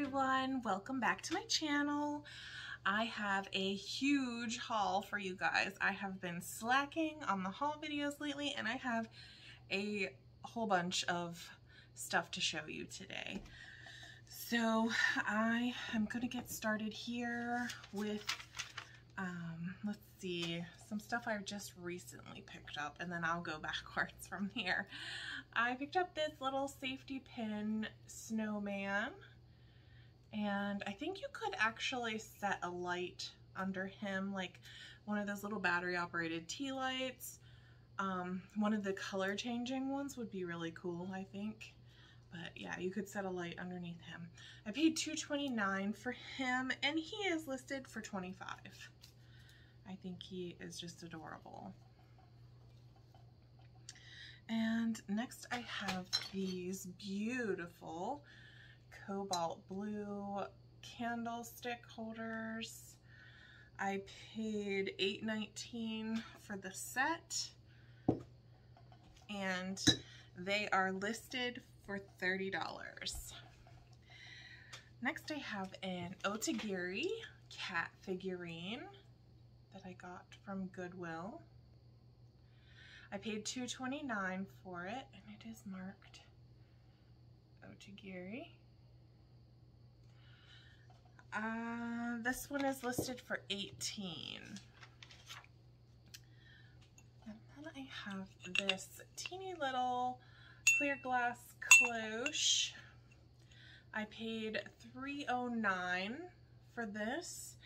everyone, welcome back to my channel. I have a huge haul for you guys. I have been slacking on the haul videos lately and I have a whole bunch of stuff to show you today. So I am going to get started here with, um, let's see, some stuff I've just recently picked up and then I'll go backwards from here. I picked up this little safety pin snowman and I think you could actually set a light under him like one of those little battery operated tea lights. Um, one of the color changing ones would be really cool I think. But yeah you could set a light underneath him. I paid 229 for him and he is listed for 25 I think he is just adorable. And next I have these beautiful cobalt blue candlestick holders. I paid $8.19 for the set and they are listed for $30. Next I have an Otagiri cat figurine that I got from Goodwill. I paid $2.29 for it and it is marked Otagiri. Uh, this one is listed for 18. And then I have this teeny little clear glass cloche. I paid 309 for this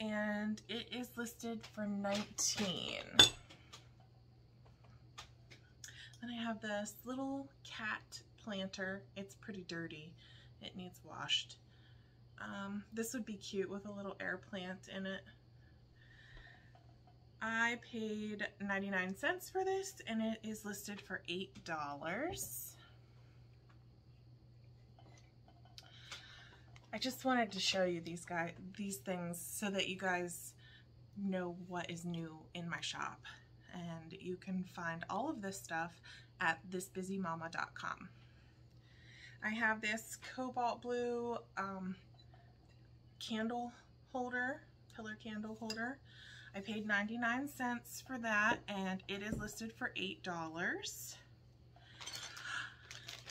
and it is listed for 19. Then I have this little cat planter. It's pretty dirty. It needs washed. Um, this would be cute with a little air plant in it. I paid 99 cents for this and it is listed for $8. I just wanted to show you these guys, these things so that you guys know what is new in my shop. And you can find all of this stuff at thisbusymama.com. I have this cobalt blue um, candle holder, pillar candle holder. I paid 99 cents for that and it is listed for $8.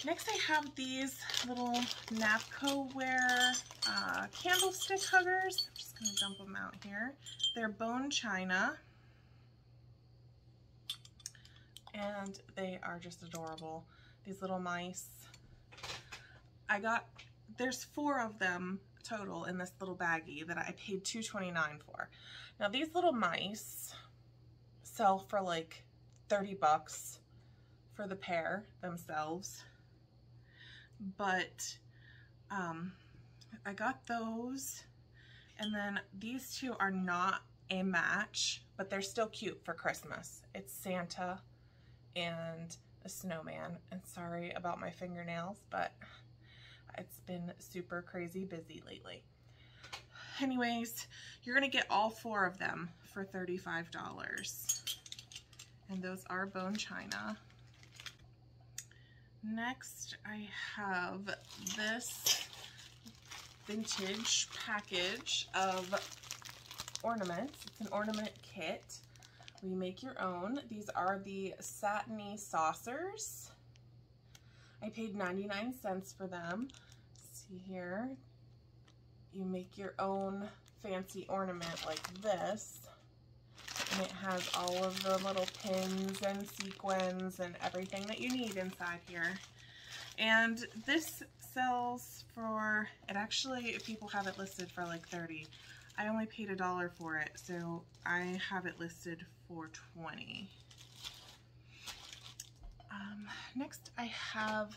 Next I have these little Napcoware uh, candlestick huggers. I'm just going to dump them out here. They're bone china and they are just adorable. These little mice. I got, there's four of them total in this little baggie that I paid $2.29 for. Now these little mice sell for like 30 bucks for the pair themselves. But um, I got those and then these two are not a match, but they're still cute for Christmas. It's Santa and a snowman. And sorry about my fingernails, but it's been super crazy busy lately. Anyways, you're going to get all four of them for $35. And those are bone china. Next, I have this vintage package of ornaments. It's an ornament kit. We make your own. These are the satiny saucers. I paid 99 cents for them see here, you make your own fancy ornament like this. And it has all of the little pins and sequins and everything that you need inside here. And this sells for, it actually, people have it listed for like 30 I only paid a dollar for it, so I have it listed for 20 um, Next, I have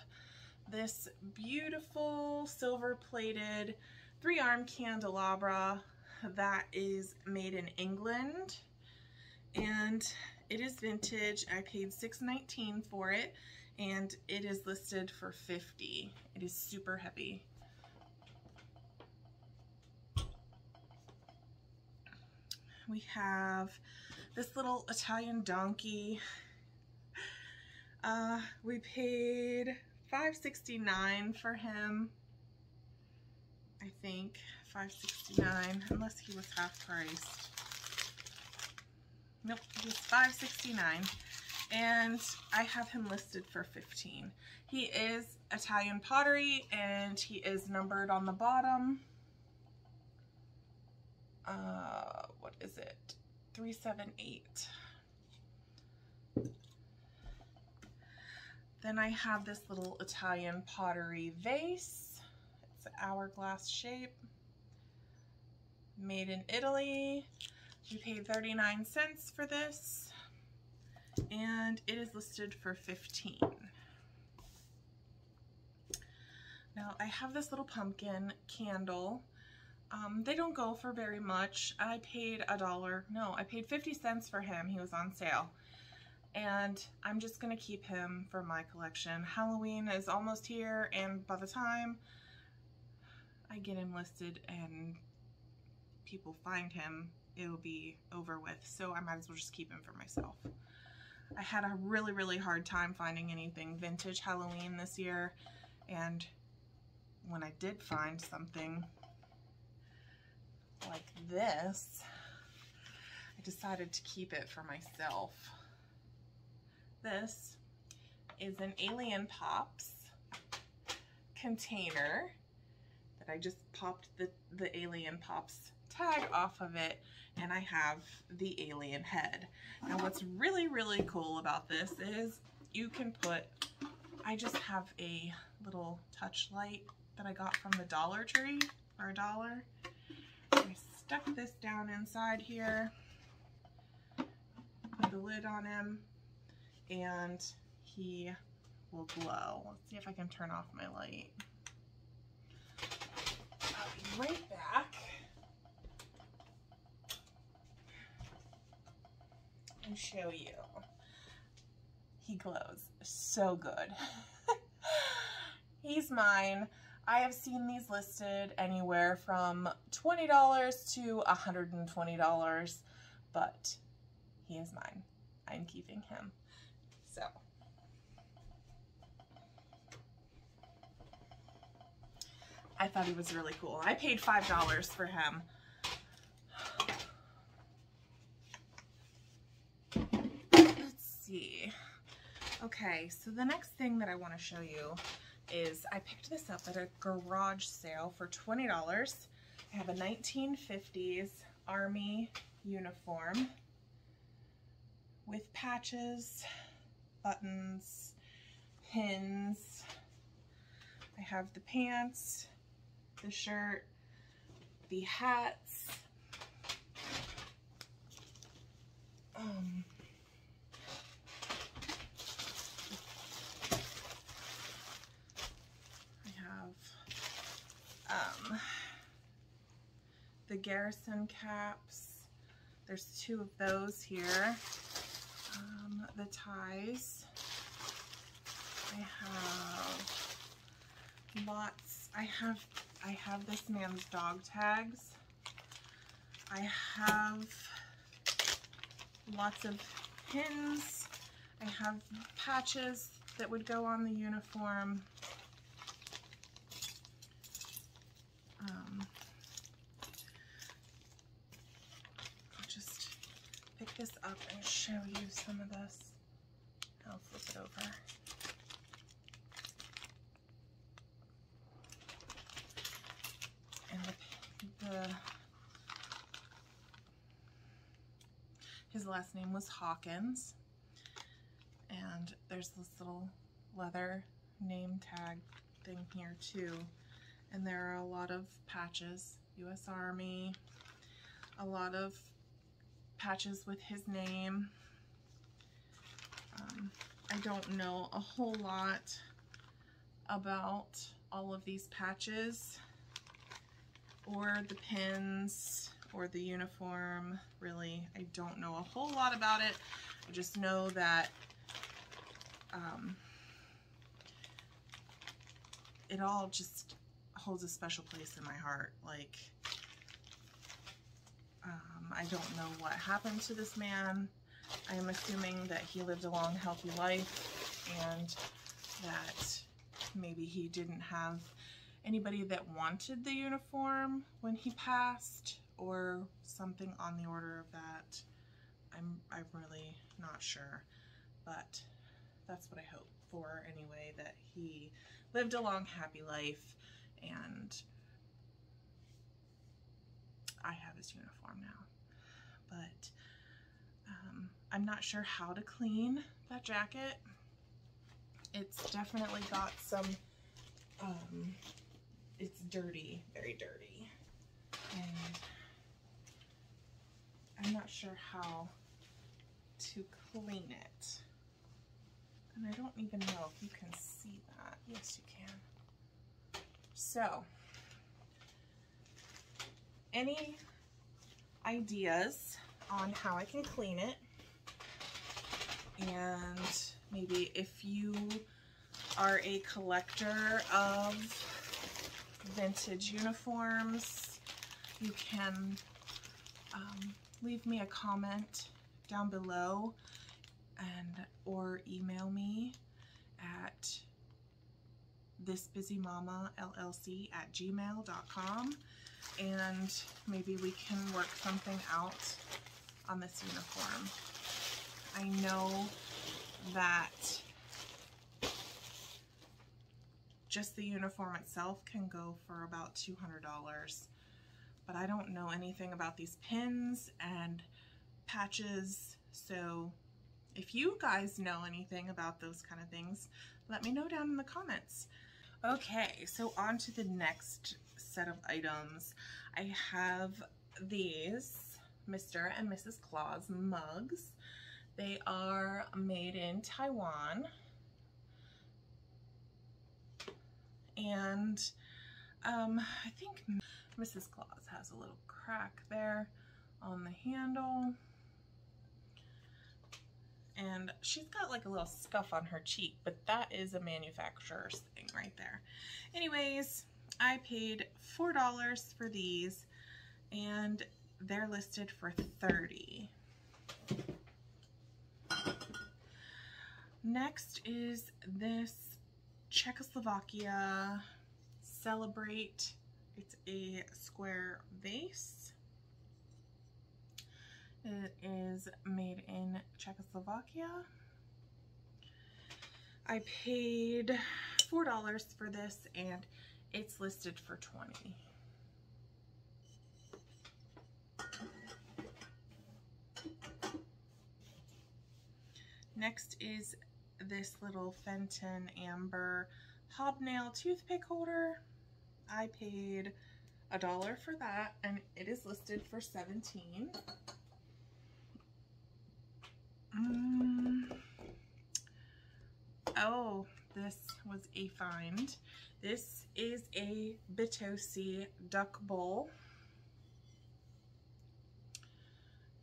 this beautiful silver plated three arm candelabra that is made in England and it is vintage. I paid $6.19 for it and it is listed for 50 It is super heavy. We have this little Italian donkey. Uh, we paid $5.69 for him. I think, 569 unless he was half priced. Nope, he's 569 and I have him listed for 15. He is Italian pottery and he is numbered on the bottom. Uh, what is it? 378. Then I have this little Italian pottery vase. It's an hourglass shape. Made in Italy. We paid 39 cents for this. And it is listed for 15. Now I have this little pumpkin candle. Um, they don't go for very much. I paid a dollar. No, I paid 50 cents for him. He was on sale and I'm just gonna keep him for my collection. Halloween is almost here and by the time I get him listed and people find him, it'll be over with. So I might as well just keep him for myself. I had a really, really hard time finding anything vintage Halloween this year. And when I did find something like this, I decided to keep it for myself. This is an Alien Pops container that I just popped the, the Alien Pops tag off of it and I have the alien head. Now what's really, really cool about this is you can put, I just have a little touch light that I got from the Dollar Tree for a dollar. I stuck this down inside here, put the lid on him, and he will glow. Let's see if I can turn off my light. I'll be right back. And show you. He glows so good. He's mine. I have seen these listed anywhere from $20 to $120, but he is mine. I'm keeping him. So. I thought he was really cool. I paid $5 for him. Let's see. Okay, so the next thing that I want to show you is I picked this up at a garage sale for $20. I have a 1950s Army uniform with patches buttons, pins. I have the pants, the shirt, the hats. Um, I have um, the Garrison caps. There's two of those here um, the ties. I have lots. I have I have this man's dog tags. I have lots of pins. I have patches that would go on the uniform. Um, I'll just pick this up and show you some of this. I'll flip it over. And his last name was Hawkins. And there's this little leather name tag thing here too. And there are a lot of patches, U.S. Army, a lot of patches with his name. Um, I don't know a whole lot about all of these patches or the pins or the uniform really I don't know a whole lot about it I just know that um, it all just holds a special place in my heart like um, I don't know what happened to this man. I am assuming that he lived a long, healthy life and that maybe he didn't have anybody that wanted the uniform when he passed or something on the order of that. I'm, I'm really not sure, but that's what I hope for anyway, that he lived a long, happy life and I have his uniform now. But um, I'm not sure how to clean that jacket. It's definitely got some, um, it's dirty, very dirty. And I'm not sure how to clean it. And I don't even know if you can see that. Yes, you can. So, any ideas on how I can clean it? And maybe if you are a collector of vintage uniforms, you can um, leave me a comment down below and or email me at thisbusymama.llc at gmail.com and maybe we can work something out on this uniform. I know that just the uniform itself can go for about $200 but I don't know anything about these pins and patches so if you guys know anything about those kind of things let me know down in the comments. Okay so on to the next set of items. I have these Mr. and Mrs. Claus mugs. They are made in Taiwan. And um, I think Mrs. Claus has a little crack there on the handle. And she's got like a little scuff on her cheek, but that is a manufacturer's thing right there. Anyways, I paid $4 for these and they're listed for 30 Next is this Czechoslovakia Celebrate. It's a square vase. It is made in Czechoslovakia. I paid $4 for this and it's listed for 20 Next is this little Fenton Amber hobnail toothpick holder. I paid a dollar for that and it is listed for 17. Mm. Oh, this was a find. This is a Bitossi duck bowl.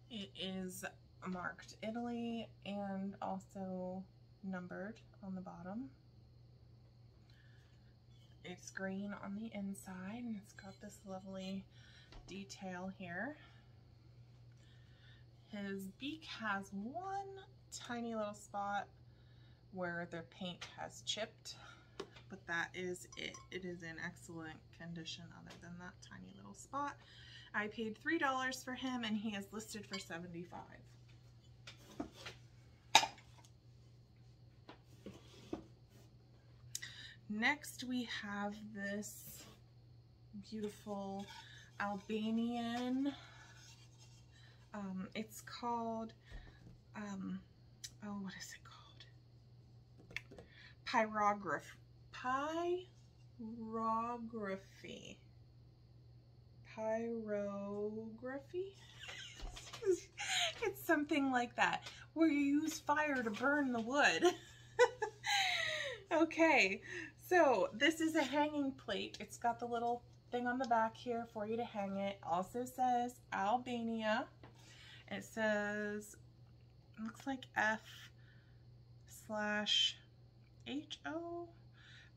It is marked Italy and also numbered on the bottom. It's green on the inside and it's got this lovely detail here. His beak has one tiny little spot where the paint has chipped but that is it. It is in excellent condition other than that tiny little spot. I paid $3 for him and he is listed for 75 Next we have this beautiful Albanian, um, it's called, um, oh, what is it called? Pyrograph, pyrography. Pyrography? it's something like that, where you use fire to burn the wood. okay, so this is a hanging plate. It's got the little thing on the back here for you to hang it. Also says Albania. It says, looks like F slash HO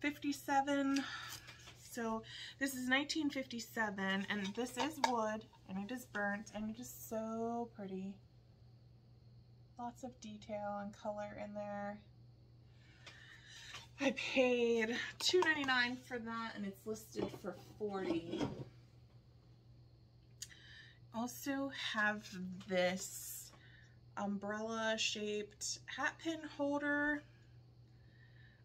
57. So this is 1957 and this is wood and it is burnt and it is so pretty. Lots of detail and color in there. I paid $2.99 for that and it's listed for 40 Also have this umbrella shaped hat pin holder.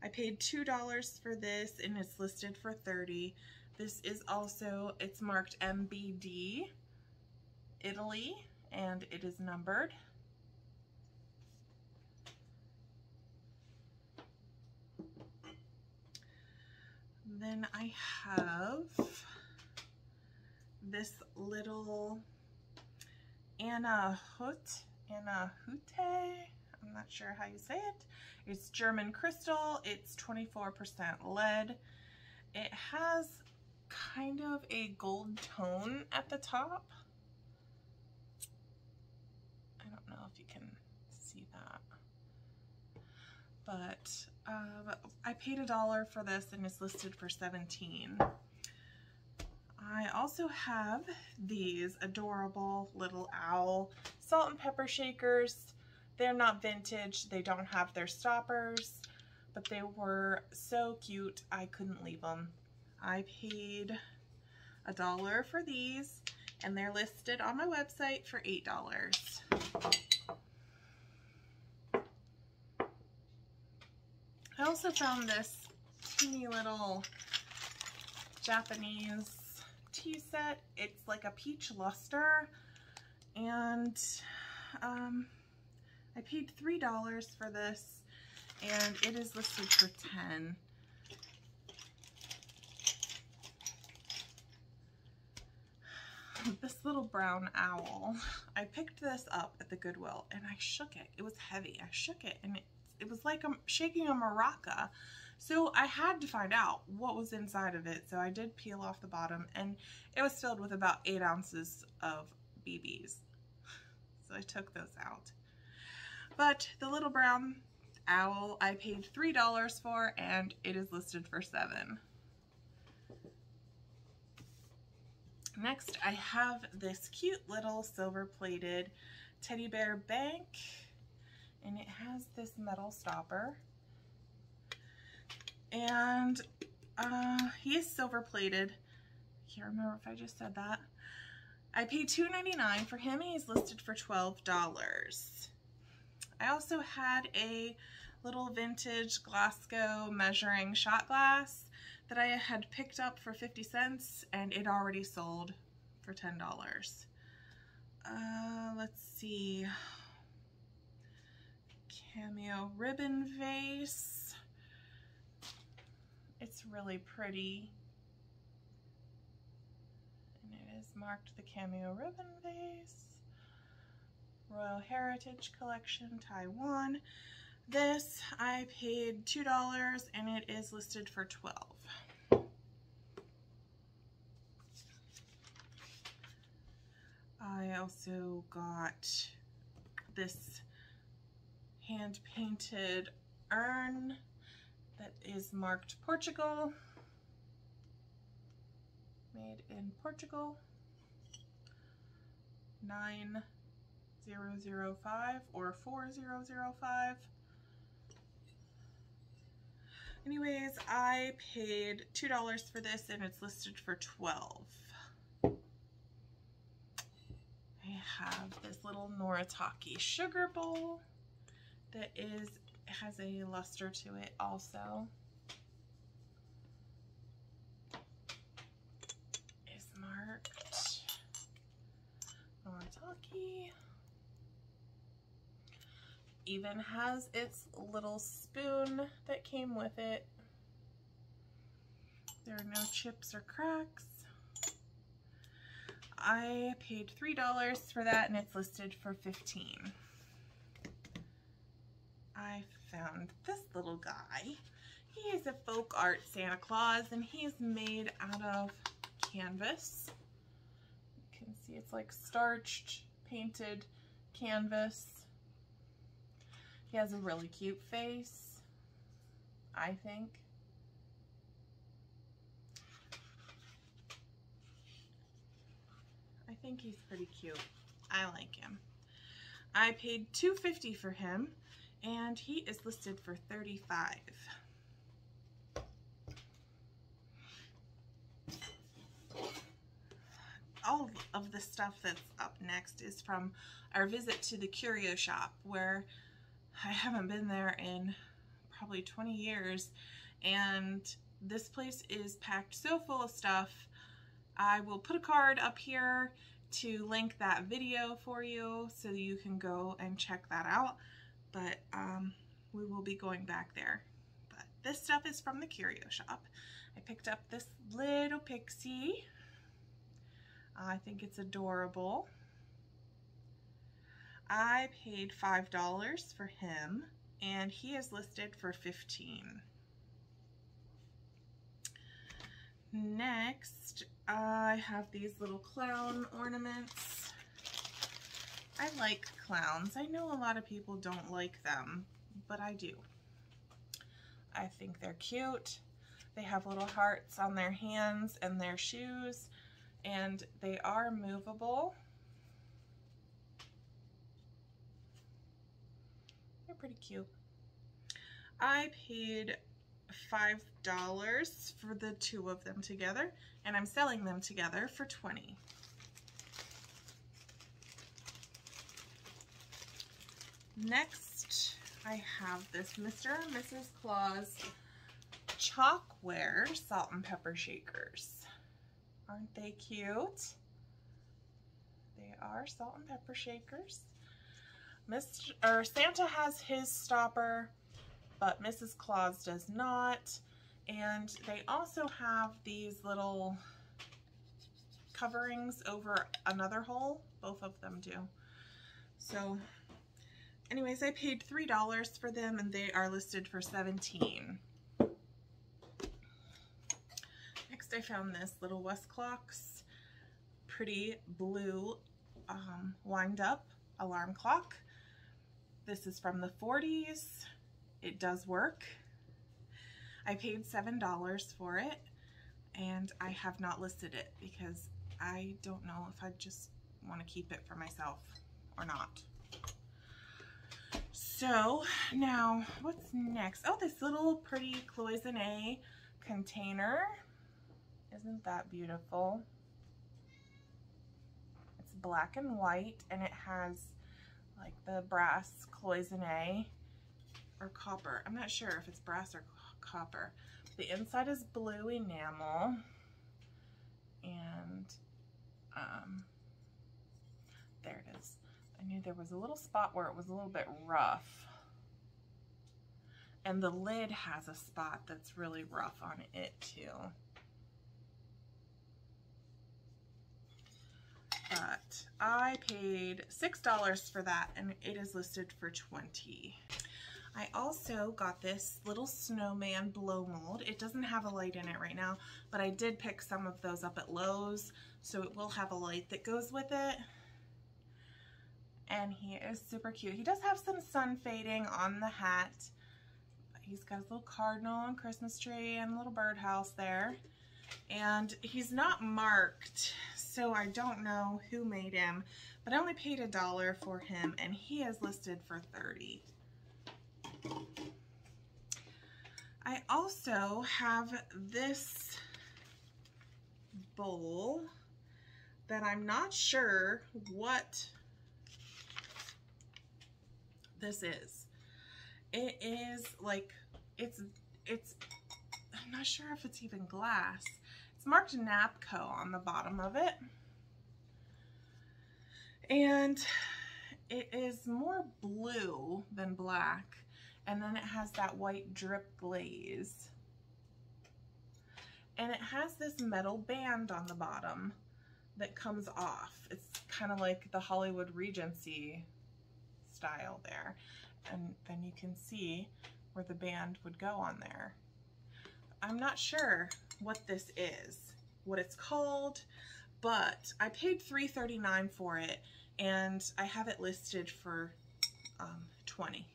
I paid $2 for this and it's listed for 30 This is also, it's marked MBD Italy and it is numbered. Then I have this little Anna Hut, Anna Hute, I'm not sure how you say it. It's German crystal, it's 24% lead. It has kind of a gold tone at the top. I don't know if you can see that. But um, I paid a dollar for this and it's listed for 17. I also have these adorable little owl salt and pepper shakers. They're not vintage, they don't have their stoppers, but they were so cute I couldn't leave them. I paid a dollar for these and they're listed on my website for $8. I also found this teeny little Japanese tea set. It's like a peach luster and um, I paid $3 for this and it is listed for 10 this little brown owl. I picked this up at the Goodwill and I shook it. It was heavy. I shook it and it, it was like I'm shaking a maraca. So I had to find out what was inside of it. So I did peel off the bottom and it was filled with about eight ounces of BBs. So I took those out. But the little brown owl I paid $3 for and it is listed for 7 Next, I have this cute little silver plated teddy bear bank and it has this metal stopper and uh, he is silver plated. Can't remember if I just said that. I paid $2.99 for him and he's listed for $12. I also had a little vintage Glasgow measuring shot glass that I had picked up for 50 cents and it already sold for $10. Uh, let's see. Cameo ribbon vase. It's really pretty. And it is marked the Cameo ribbon vase. Royal Heritage Collection, Taiwan. This I paid $2 and it is listed for 12 I also got this hand painted urn that is marked Portugal, made in Portugal, 9005 or 4005. Anyways, I paid $2 for this and it's listed for 12. I have this little Noritake sugar bowl that is has a luster to it also. Is marked oh, Noritake. Even has its little spoon that came with it. There are no chips or cracks. I paid $3 for that and it's listed for 15 I found this little guy. He is a folk art Santa Claus and he's made out of canvas. You can see it's like starched, painted canvas. He has a really cute face, I think. I think he's pretty cute. I like him. I paid $2.50 for him and he is listed for 35 all of the stuff that's up next is from our visit to the curio shop where I haven't been there in probably 20 years and this place is packed so full of stuff. I will put a card up here to link that video for you so you can go and check that out. But um, we will be going back there. But this stuff is from the curio shop. I picked up this little pixie. I think it's adorable. I paid $5 for him and he is listed for 15 Next, I have these little clown ornaments. I like clowns. I know a lot of people don't like them, but I do. I think they're cute. They have little hearts on their hands and their shoes, and they are movable. They're pretty cute. I paid $5 for the two of them together, and I'm selling them together for 20 Next, I have this Mr. and Mrs. Claus Chalkware salt and pepper shakers. Aren't they cute? They are salt and pepper shakers. Mr. or Santa has his stopper but Mrs. Claus does not. And they also have these little coverings over another hole. Both of them do. So anyways, I paid $3 for them and they are listed for 17 Next I found this little Westclox pretty blue um, wind up alarm clock. This is from the 40s. It does work. I paid $7 for it and I have not listed it because I don't know if I just want to keep it for myself or not. So now what's next? Oh, this little pretty cloisonne container. Isn't that beautiful? It's black and white and it has like the brass cloisonne or copper. I'm not sure if it's brass or copper. The inside is blue enamel and um, there it is. I knew there was a little spot where it was a little bit rough. And the lid has a spot that's really rough on it too. But I paid $6 for that and it is listed for 20 I also got this little snowman blow mold. It doesn't have a light in it right now, but I did pick some of those up at Lowe's, so it will have a light that goes with it. And he is super cute. He does have some sun fading on the hat. He's got his little cardinal and Christmas tree and a little birdhouse there. And he's not marked, so I don't know who made him, but I only paid a dollar for him, and he is listed for 30 I also have this bowl that I'm not sure what this is. It is like, it's, it's, I'm not sure if it's even glass. It's marked Napco on the bottom of it. And it is more blue than black and then it has that white drip glaze. And it has this metal band on the bottom that comes off. It's kind of like the Hollywood Regency style there. And then you can see where the band would go on there. I'm not sure what this is, what it's called, but I paid $3.39 for it and I have it listed for um, 20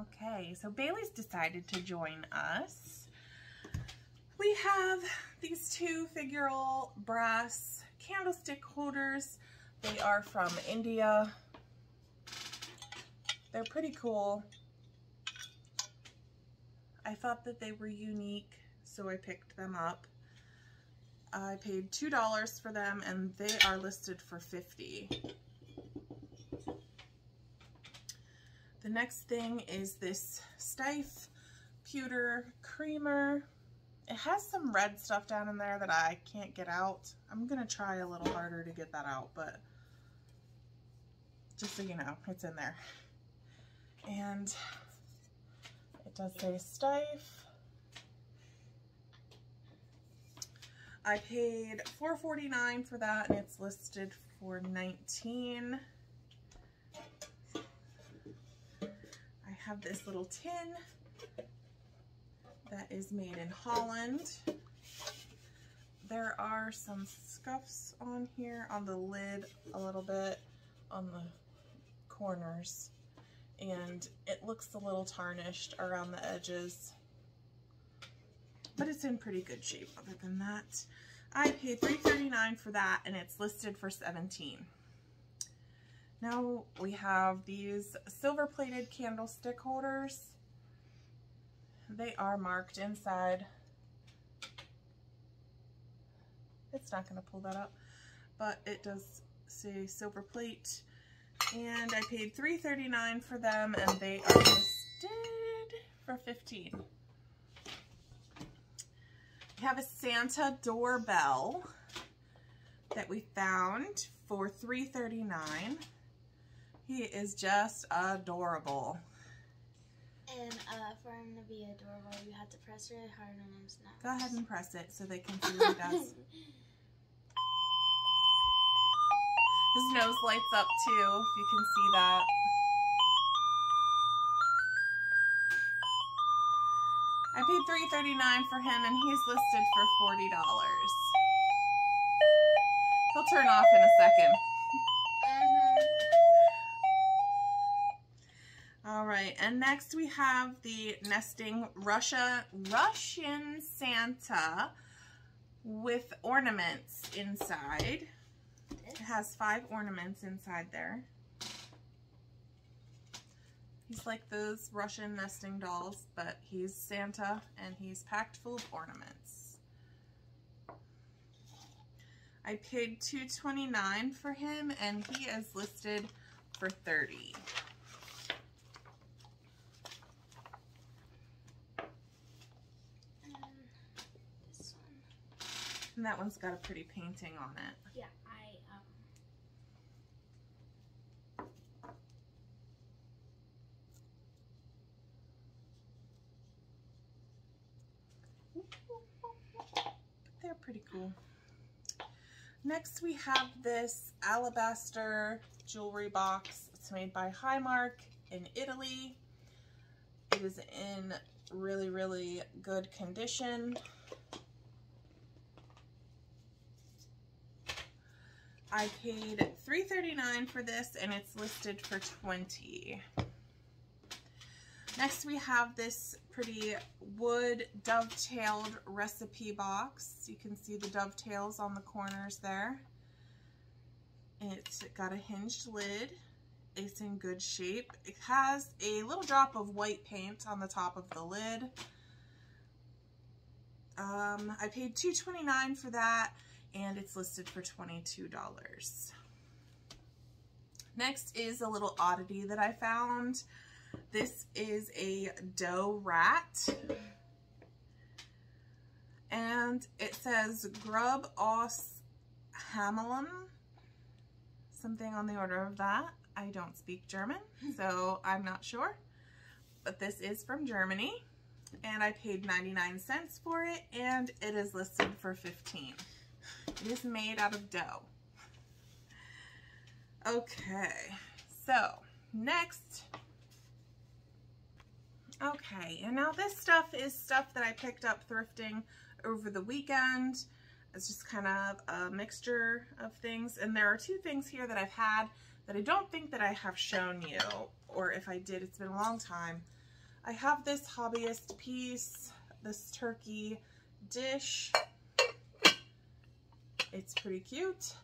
Okay, so Bailey's decided to join us. We have these two figural brass candlestick holders. They are from India. They're pretty cool. I thought that they were unique, so I picked them up. I paid $2 for them and they are listed for 50 The next thing is this Stieff Pewter Creamer. It has some red stuff down in there that I can't get out. I'm going to try a little harder to get that out, but just so you know, it's in there. And it does say Stieff. I paid $4.49 for that and it's listed for 19 I have this little tin that is made in Holland. There are some scuffs on here on the lid a little bit on the corners and it looks a little tarnished around the edges but it's in pretty good shape other than that. I paid $3.39 for that and it's listed for 17 Now we have these silver plated candlestick holders. They are marked inside. It's not going to pull that up, but it does say silver plate. And I paid $3.39 for them and they are listed for 15 we have a Santa doorbell that we found for $3.39. He is just adorable. And uh, for him to be adorable, you have to press really hard on his nose. Go ahead and press it so they can see what he does. his nose lights up too, if you can see that. I paid $3.39 for him and he's listed for $40. He'll turn off in a second. Mm-hmm. All right, and next we have the nesting Russia Russian Santa with ornaments inside. It has five ornaments inside there. He's like those Russian nesting dolls, but he's Santa and he's packed full of ornaments. I paid $2.29 for him and he is listed for 30 And. And that one's got a pretty painting on it. Yeah, I um. They're pretty cool. Next we have this alabaster jewelry box. It's made by Highmark in Italy. It is in really, really good condition. I paid $3.39 for this and it's listed for 20 Next we have this pretty wood dovetailed recipe box. You can see the dovetails on the corners there. It's got a hinged lid. It's in good shape. It has a little drop of white paint on the top of the lid. Um, I paid $2.29 for that and it's listed for $22. Next is a little oddity that I found. This is a dough rat. And it says Grub aus Hameln. Something on the order of that. I don't speak German, so I'm not sure. But this is from Germany. And I paid 99 cents for it, and it is listed for 15. It is made out of dough. Okay, so next Okay, and now this stuff is stuff that I picked up thrifting over the weekend. It's just kind of a mixture of things. And there are two things here that I've had that I don't think that I have shown you, or if I did, it's been a long time. I have this hobbyist piece, this turkey dish. It's pretty cute.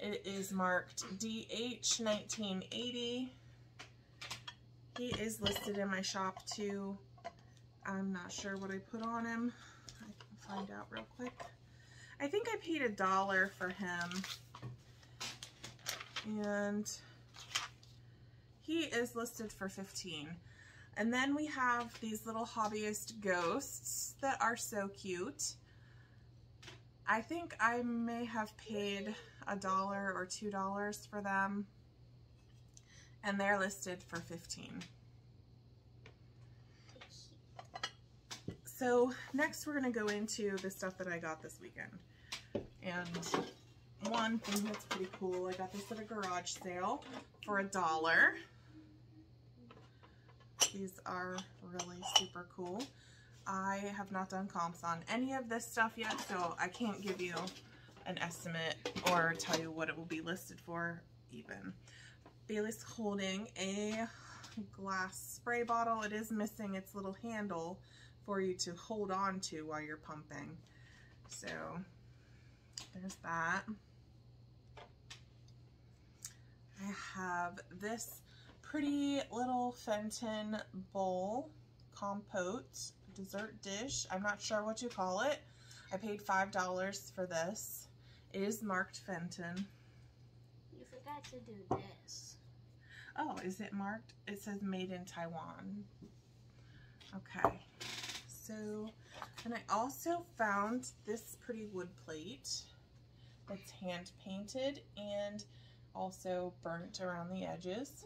It is marked DH1980. He is listed in my shop too. I'm not sure what I put on him. I can find out real quick. I think I paid a dollar for him. And he is listed for 15. And then we have these little hobbyist ghosts that are so cute. I think I may have paid a dollar or two dollars for them. And they're listed for 15. So next we're gonna go into the stuff that I got this weekend. And one thing that's pretty cool, I got this at a garage sale for a dollar. These are really super cool. I have not done comps on any of this stuff yet, so I can't give you an estimate or tell you what it will be listed for even. Bailey's holding a glass spray bottle. It is missing its little handle for you to hold on to while you're pumping. So there's that. I have this pretty little Fenton bowl compote dessert dish. I'm not sure what you call it. I paid $5 for this. It is marked Fenton. You forgot to do this. Oh, is it marked? It says made in Taiwan. Okay. So, and I also found this pretty wood plate that's hand painted and also burnt around the edges.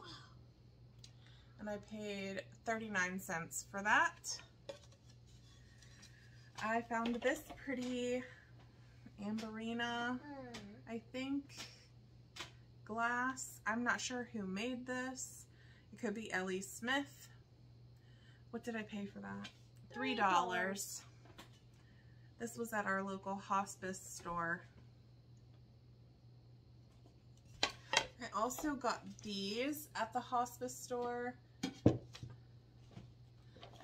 And I paid 39 cents for that. I found this pretty Amberina, Mm. I think, glass. I'm not sure who made this. It could be L.E. Smith. What did I pay for that? Three dollars. This was at our local hospice store. I also got these at the hospice store.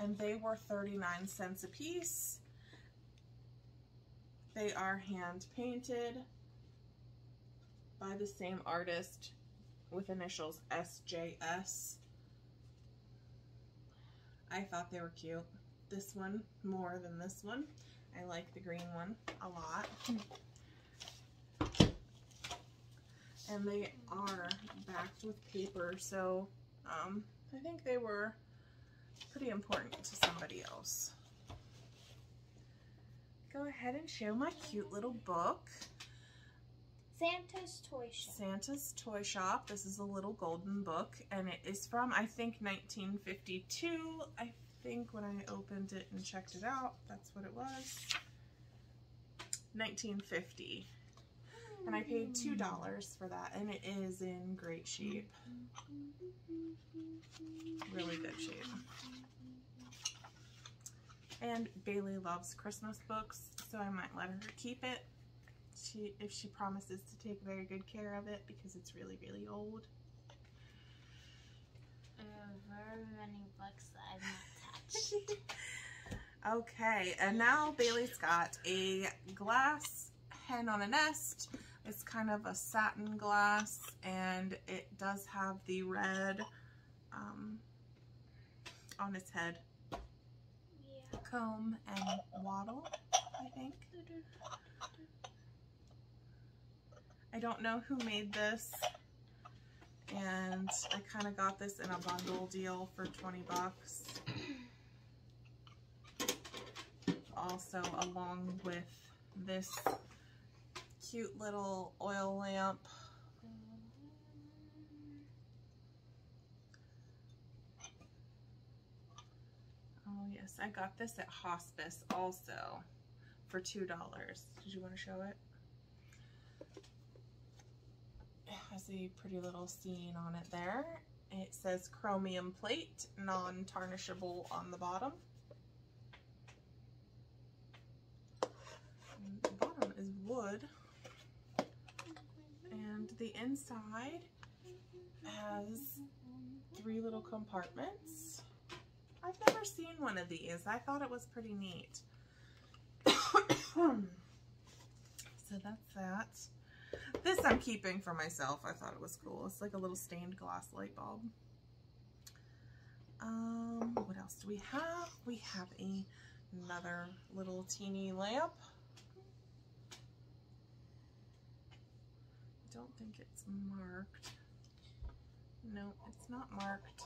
And they were 39 cents a piece. They are hand painted by the same artist with initials SJS. I thought they were cute. This one more than this one. I like the green one a lot. And they are backed with paper, so um, I think they were pretty important to somebody else. Go ahead and show my cute little book. Santa's Toy Shop. Santa's Toy Shop. This is a little golden book, and it is from, I think, 1952. I think when I opened it and checked it out, that's what it was. 1950. And I paid $2 for that, and it is in great shape. Really good shape. And Bailey loves Christmas books, so I might let her keep it she if she promises to take very good care of it because it's really really old. There are very many books that I've not touched. okay, and now Bailey's got a glass hen on a nest. It's kind of a satin glass and it does have the red um, on its head yeah. comb and wattle, I think. I don't know who made this and I kind of got this in a bundle deal for 20 bucks. Also along with this cute little oil lamp. Oh yes, I got this at hospice also for $2. Did you want to show it? It has a pretty little scene on it there. It says chromium plate, non-tarnishable on the bottom. And the bottom is wood. And the inside has three little compartments. I've never seen one of these. I thought it was pretty neat. so that's that. This I'm keeping for myself. I thought it was cool. It's like a little stained glass light bulb. Um, what else do we have? We have a, another little teeny lamp. I don't think it's marked. No, it's not marked.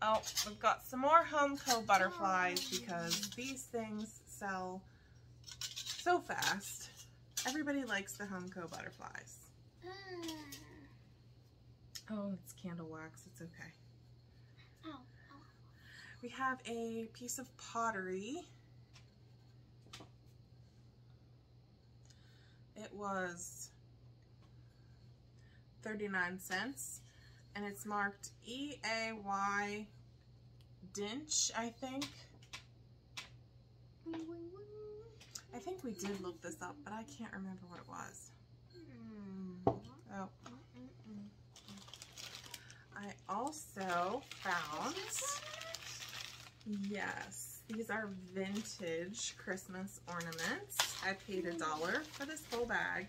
Oh, we've got some more Homco butterflies because these things sell so fast. Everybody likes the Homco butterflies. Oh, it's candle wax. It's okay. Ow, ow. We have a piece of pottery. It was 39 cents and it's marked E-A-Y Dinch, I think. I think we did look this up, but I can't remember what it was. Oh, I also found, yes, these are vintage Christmas ornaments. I paid a dollar for this whole bag.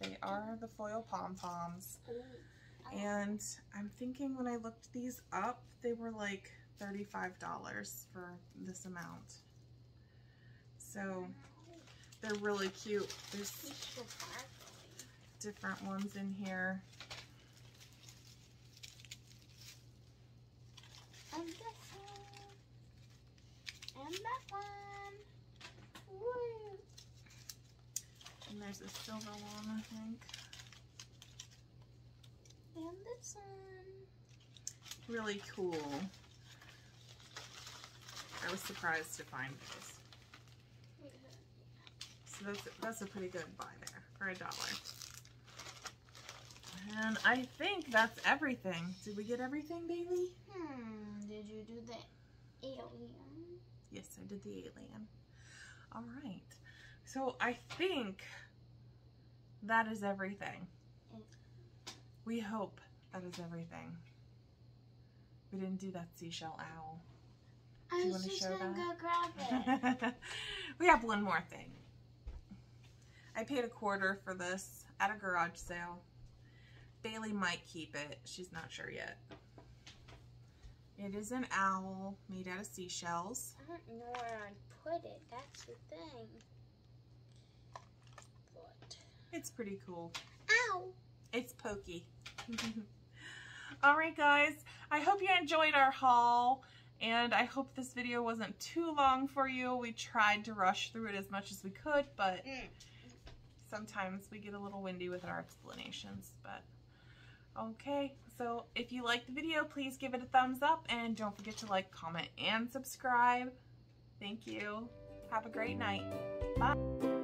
They are the foil pom-poms. And I'm thinking when I looked these up, they were like $35 for this amount. So they're really cute. There's It's so sparkly. different ones in here. And this one. And that one. Woo. And there's a silver one, I think. And this one. Really cool. I was surprised to find those. So that's that's a pretty good buy there for a dollar. And I think that's everything. Did we get everything, baby? Hmm. Did you do the alien? Yes, I did the alien. All right. So I think that is everything. We hope that is everything. We didn't do that seashell owl. I you was wanna just show gonna that? go grab it. we have one more thing. I paid a quarter for this at a garage sale. Bailey might keep it. She's not sure yet. It is an owl made out of seashells. I don't know where I'd put it. That's the thing. But It's pretty cool. ow! It's pokey. All right, guys. I hope you enjoyed our haul. And I hope this video wasn't too long for you. We tried to rush through it as much as we could, but Mm. Sometimes we get a little windy with our explanations. But okay, so if you liked the video, please give it a thumbs up. And don't forget to like, comment, and subscribe. Thank you. Have a great night. Bye.